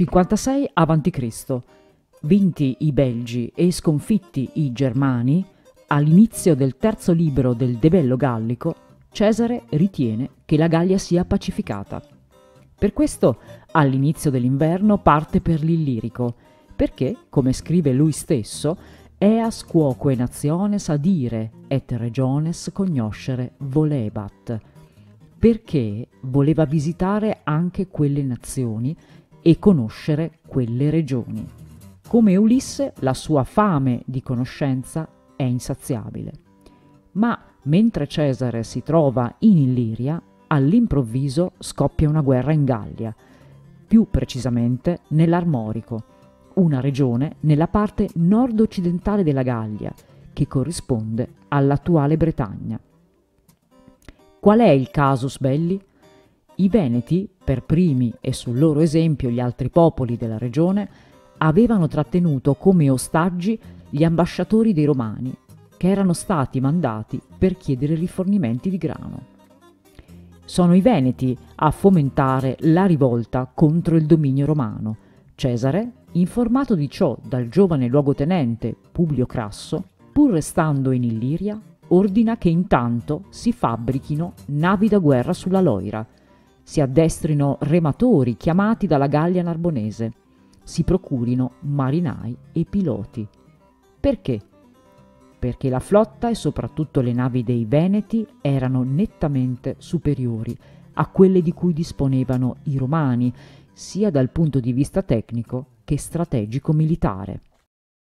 56 a.C. Vinti i Belgi e sconfitti i Germani, all'inizio del terzo libro del Debello Gallico, Cesare ritiene che la Gallia sia pacificata. Per questo, all'inizio dell'inverno parte per l'Illirico, perché, come scrive lui stesso, eas quoque nationes adire et regiones cognoscere volebat, perché voleva visitare anche quelle nazioni e conoscere quelle regioni. Come Ulisse, la sua fame di conoscenza è insaziabile. Ma mentre Cesare si trova in Illiria, all'improvviso scoppia una guerra in Gallia, più precisamente nell'Armorico, una regione nella parte nord-occidentale della Gallia, che corrisponde all'attuale Bretagna. Qual è il casus belli? I Veneti, per primi e sul loro esempio gli altri popoli della regione, avevano trattenuto come ostaggi gli ambasciatori dei Romani, che erano stati mandati per chiedere rifornimenti di grano. Sono i Veneti a fomentare la rivolta contro il dominio romano. Cesare, Informato di ciò dal giovane luogotenente Publio Crasso, pur restando in Illiria, ordina che intanto si fabbrichino navi da guerra sulla Loira, si addestrino rematori chiamati dalla Gallia Narbonese, si procurino marinai e piloti. Perché? Perché la flotta e soprattutto le navi dei Veneti erano nettamente superiori a quelle di cui disponevano i romani, sia dal punto di vista tecnico che strategico militare.